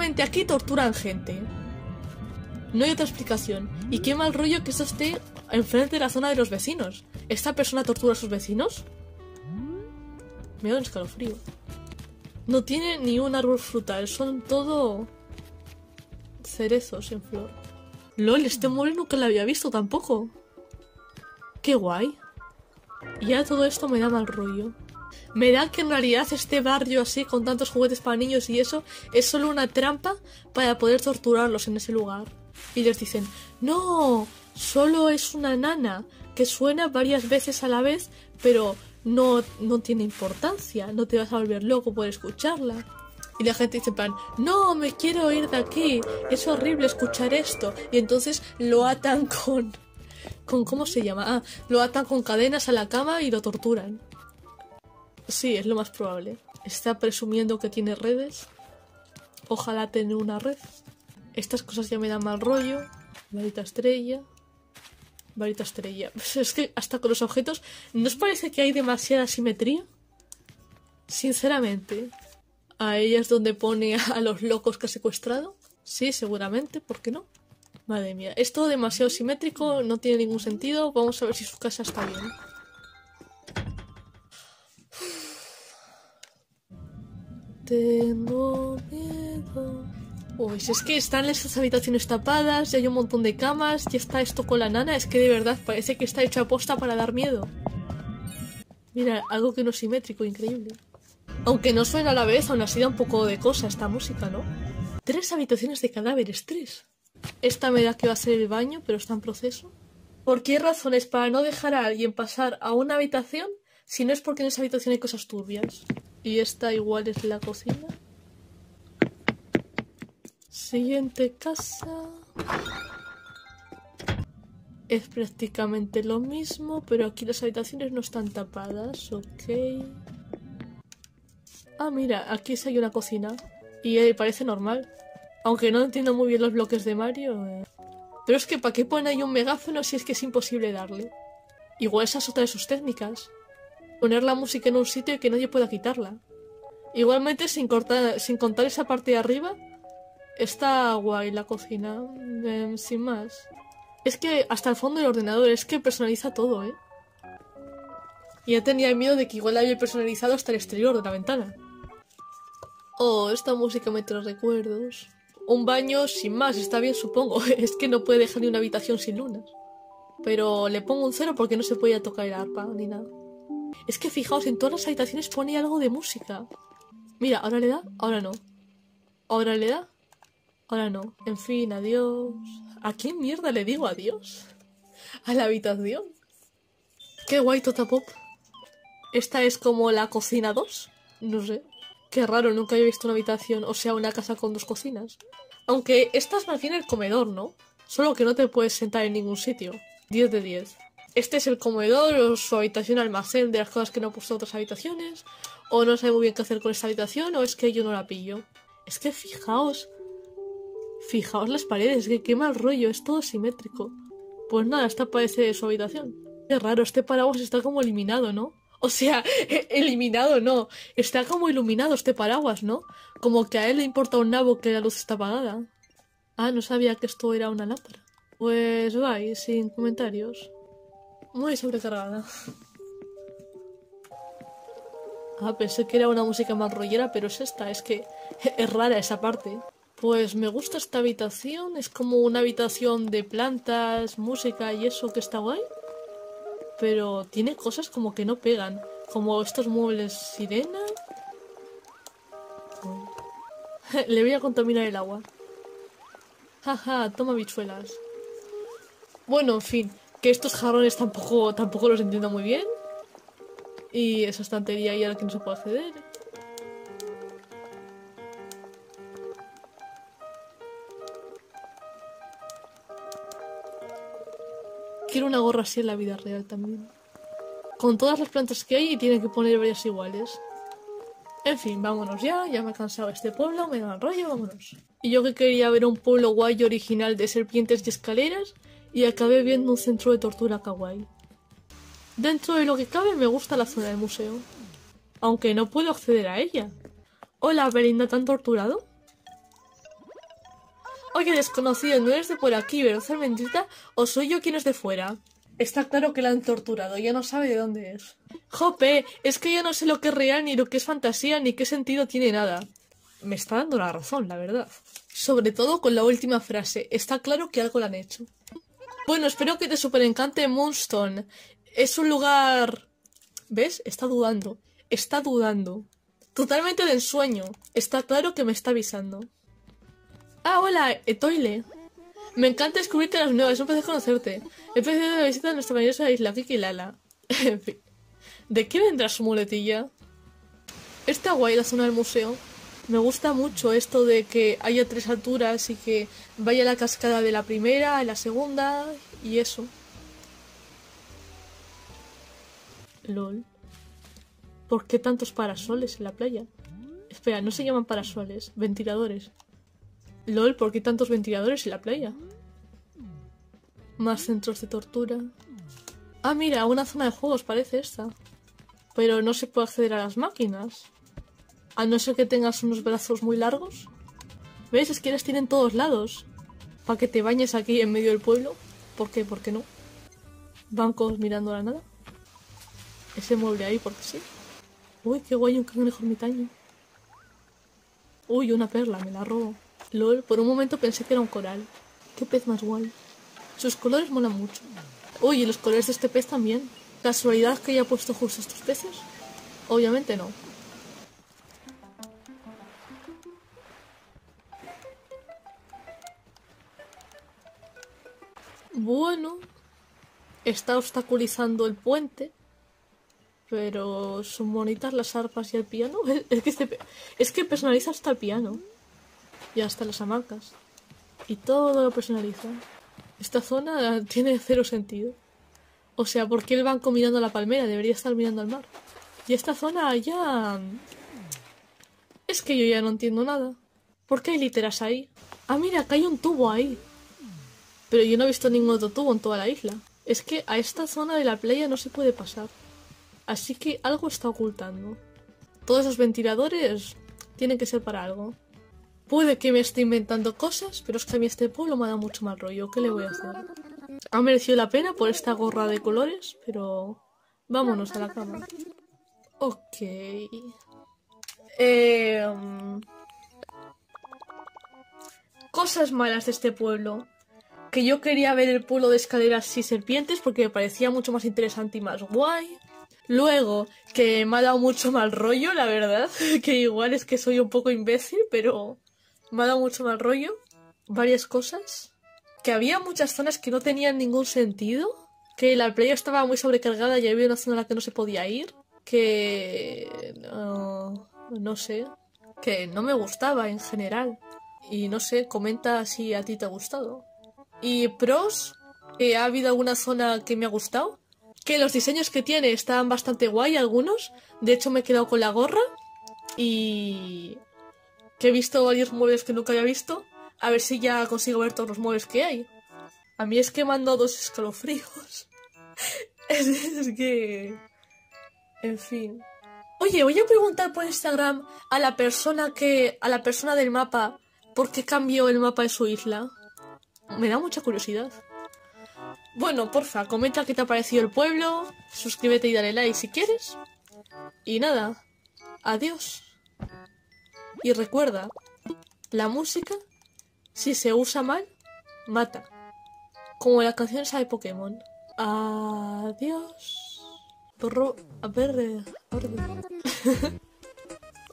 Aquí torturan gente. No hay otra explicación. Y qué mal rollo que eso esté enfrente de la zona de los vecinos. ¿Esta persona tortura a sus vecinos? Me da un escalofrío. No tiene ni un árbol frutal, son todo cerezos en flor. LOL, este mueble nunca lo había visto tampoco. Qué guay. Y ya todo esto me da mal rollo. Me da que en realidad este barrio así, con tantos juguetes para niños y eso, es solo una trampa para poder torturarlos en ese lugar. Y les dicen, no, solo es una nana que suena varias veces a la vez, pero no, no tiene importancia, no te vas a volver loco por escucharla. Y la gente dice, plan, no, me quiero ir de aquí, es horrible escuchar esto. Y entonces lo atan con... con ¿Cómo se llama? Ah, lo atan con cadenas a la cama y lo torturan. Sí, es lo más probable. Está presumiendo que tiene redes. Ojalá tenga una red. Estas cosas ya me dan mal rollo. Varita estrella. Varita estrella. Es que hasta con los objetos, ¿no os parece que hay demasiada simetría? Sinceramente. ¿A ella es donde pone a los locos que ha secuestrado? Sí, seguramente, ¿por qué no? Madre mía, es todo demasiado simétrico, no tiene ningún sentido. Vamos a ver si su casa está bien. Tengo miedo. Uy, es que están esas habitaciones tapadas, y hay un montón de camas, y está esto con la nana, es que de verdad parece que está hecho a posta para dar miedo. Mira, algo que no es simétrico, increíble. Aunque no suena a la vez, aún así da un poco de cosa esta música, ¿no? Tres habitaciones de cadáveres, tres. Esta me da que va a ser el baño, pero está en proceso. ¿Por qué razones para no dejar a alguien pasar a una habitación si no es porque en esa habitación hay cosas turbias? Y esta igual es la cocina. Siguiente casa. Es prácticamente lo mismo, pero aquí las habitaciones no están tapadas, ok. Ah, mira, aquí hay una cocina. Y eh, parece normal. Aunque no entiendo muy bien los bloques de Mario. eh. Pero es que ¿para qué pone ahí un megáfono si es que es imposible darle? Igual esa es otra de sus técnicas. Poner la música en un sitio y que nadie pueda quitarla. Igualmente, sin, cortar, sin contar esa parte de arriba, está guay la cocina. em, sin más. Es que hasta el fondo del ordenador, es que personaliza todo, ¿eh? Y ya tenía miedo de que igual la había personalizado hasta el exterior de la ventana. Oh, esta música me trae recuerdos. Un baño sin más, está bien supongo. Es que no puede dejar ni una habitación sin lunas. Pero le pongo un cero porque no se podía tocar el arpa ni nada. Es que fijaos, en todas las habitaciones pone algo de música. Mira, ahora le da, ahora no. Ahora le da, ahora no. En fin, adiós. ¿A quién mierda le digo adiós? A la habitación. Qué guay, Totapop. Esta es como la cocina 2. No sé. Qué raro, nunca había visto una habitación, o sea, una casa con dos cocinas. Aunque esta es más bien el comedor, ¿no? Solo que no te puedes sentar en ningún sitio. 10 de 10. Este es el comedor o su habitación almacén de las cosas que no he puesto otras habitaciones. O no sé muy bien qué hacer con esta habitación, o es que yo no la pillo. Es que fijaos. Fijaos las paredes, que qué mal rollo, es todo simétrico. Pues nada, esta parece su habitación. Qué raro, este paraguas está como eliminado, ¿no? O sea, eliminado no. Está como iluminado este paraguas, ¿no? Como que a él le importa un nabo que la luz está apagada. Ah, no sabía que esto era una lámpara. Pues bye, sin comentarios. Muy sobrecargada. Ah, pensé que era una música más rollera, pero es esta, es que es rara esa parte. Pues me gusta esta habitación, es como una habitación de plantas, música y eso que está guay. Pero tiene cosas como que no pegan, como estos muebles sirena. Le voy a contaminar el agua. Jaja, toma bichuelas. Bueno, en fin, que estos jarrones tampoco, tampoco los entiendo muy bien. Y esa estantería ahí a la que no se puede acceder. Quiero una gorra así en la vida real también. Con todas las plantas que hay y tiene que poner varias iguales. En fin, vámonos ya, ya me ha cansado este pueblo, me da el rollo, vámonos. Y yo que quería ver un pueblo guay original de serpientes y escaleras, y acabé viendo un centro de tortura kawaii. Dentro de lo que cabe me gusta la zona del museo. Aunque no puedo acceder a ella. Hola, Belinda, ¿te han torturado? Oye, desconocido, ¿no eres de por aquí, verdad, Almendrita? ¿O soy yo quien es de fuera? Está claro que la han torturado, ya no sabe de dónde es. Jope, es que yo no sé lo que es real, ni lo que es fantasía, ni qué sentido tiene nada. Me está dando la razón, la verdad. Sobre todo con la última frase, está claro que algo le han hecho. Bueno, espero que te super encante Moonstone. Es un lugar... ¿Ves? Está dudando. Está dudando. Totalmente de ensueño. Está claro que me está avisando. Ah, hola, Etoile. Me encanta descubrirte las nuevas, es un placer conocerte. He pedido de visita a nuestra maravillosa isla, Kiki Lala. en fin. ¿De qué vendrá su muletilla? Está guay la zona del museo. Me gusta mucho esto de que haya tres alturas y que vaya la cascada de la primera a la segunda y eso. LOL. ¿Por qué tantos parasoles en la playa? Espera, no se llaman parasoles, ventiladores. LOL, ¿por qué tantos ventiladores en la playa? Más centros de tortura. Ah, mira, una zona de juegos parece esta. Pero no se puede acceder a las máquinas. A no ser que tengas unos brazos muy largos. ¿Ves? Es que las tienen todos lados. Para que te bañes aquí en medio del pueblo. ¿Por qué? ¿Por qué no? Bancos mirando a la nada. Ese mueble ahí, porque sí. Uy, qué guay un cangrejo ermitaño. Uy, una perla, me la robo. LOL, por un momento pensé que era un coral. Qué pez más guay. Sus colores molan mucho. Uy, y los colores de este pez también. ¿Casualidad que haya puesto justo estos peces? Obviamente no. Está obstaculizando el puente, pero son bonitas las arpas y el piano. Es que, este es que personaliza hasta el piano y hasta las hamacas. Y todo lo personaliza. Esta zona tiene cero sentido. O sea, ¿por qué el banco mirando la palmera? Debería estar mirando al mar. Y esta zona ya... Es que yo ya no entiendo nada. ¿Por qué hay literas ahí? Ah, mira, que hay un tubo ahí. Pero yo no he visto ningún otro tubo en toda la isla. Es que a esta zona de la playa no se puede pasar. Así que algo está ocultando. Todos esos ventiladores tienen que ser para algo. Puede que me esté inventando cosas, pero es que a mí este pueblo me ha dado mucho mal rollo. ¿Qué le voy a hacer? Ha merecido la pena por esta gorra de colores, pero vámonos a la cama. Ok. Eh, cosas malas de este pueblo. Que yo quería ver el pueblo de escaleras y serpientes porque me parecía mucho más interesante y más guay. Luego, que me ha dado mucho mal rollo, la verdad. Que igual es que soy un poco imbécil, pero me ha dado mucho mal rollo. Varias cosas. Que había muchas zonas que no tenían ningún sentido. Que la playa estaba muy sobrecargada y había una zona en la que no se podía ir. Que... no sé. Que no me gustaba en general. Y no sé, comenta si a ti te ha gustado. Y pros, que ha habido alguna zona que me ha gustado. Que los diseños que tiene están bastante guay algunos. De hecho me he quedado con la gorra. Y que he visto varios muebles que nunca había visto. A ver si ya consigo ver todos los muebles que hay. A mí es que dado dos escalofríos. es, que... En fin. Oye, voy a preguntar por Instagram a la persona que... a la persona del mapa por qué cambió el mapa de su isla. Me da mucha curiosidad. Bueno, porfa, comenta qué te ha parecido el pueblo, suscríbete y dale like si quieres. Y nada, adiós. Y recuerda, la música, si se usa mal, mata. Como la canción esa de Pokémon. Adiós. Porro, a ver,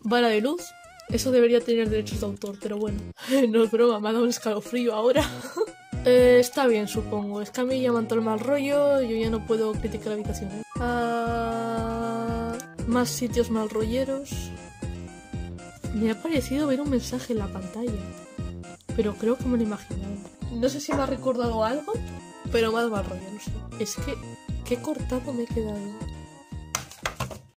Vara de luz. Eso debería tener derechos de autor, pero bueno. no es broma, me ha dado un escalofrío ahora. está bien, supongo. Es que a mí ya me el mal rollo, yo ya no puedo criticar la habitación. ¿eh? Ah, más sitios mal rolleros. Me ha parecido ver un mensaje en la pantalla, pero creo que me lo he imaginado. No sé si me ha recordado algo, pero más mal rollo, no sé. Es que, qué cortado me he quedado.